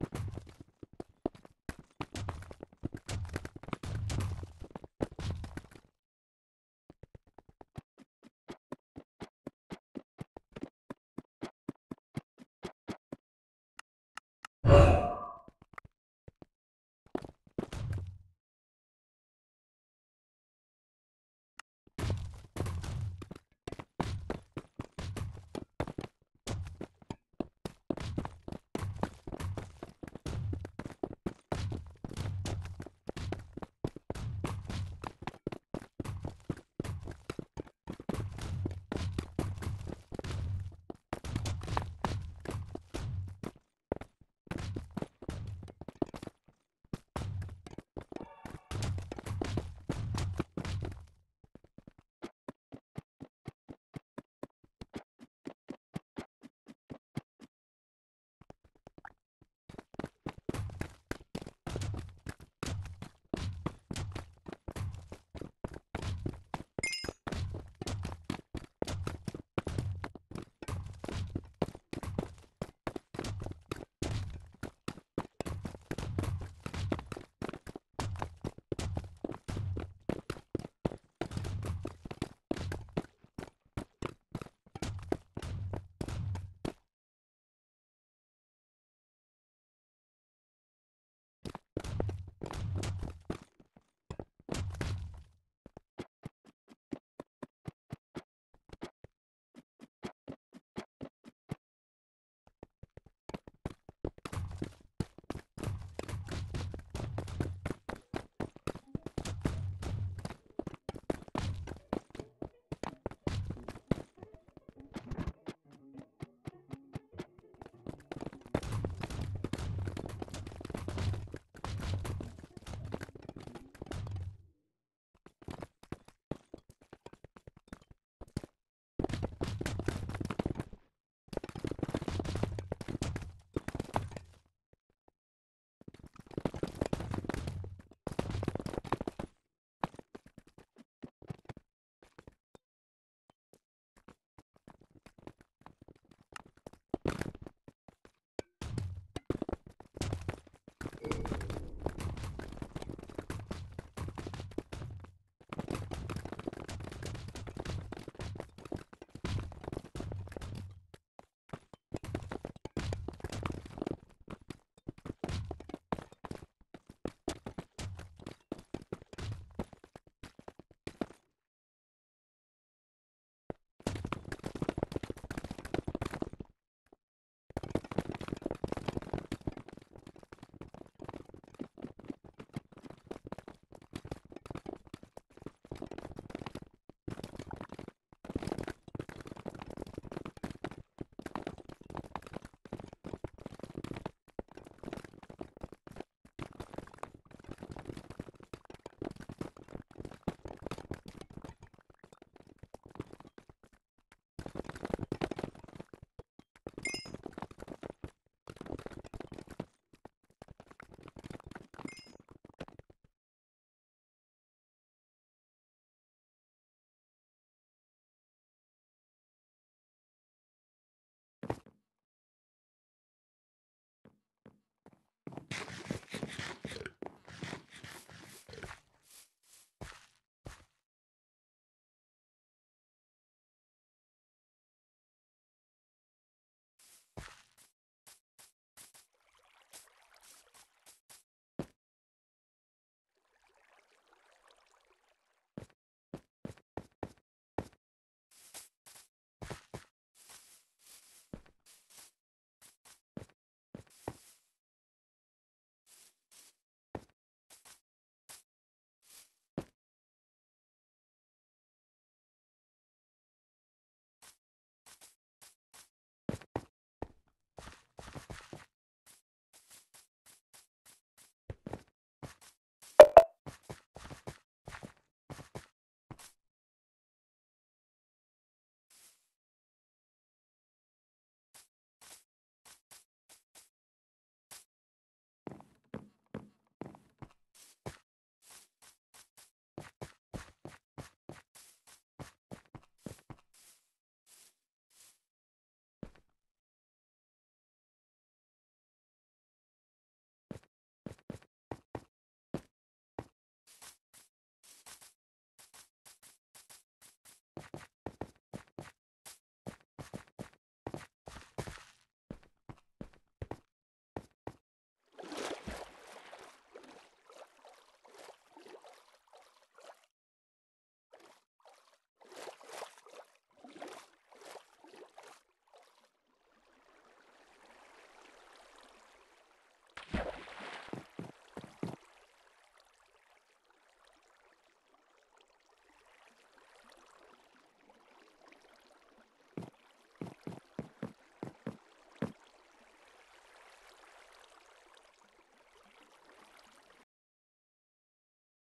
you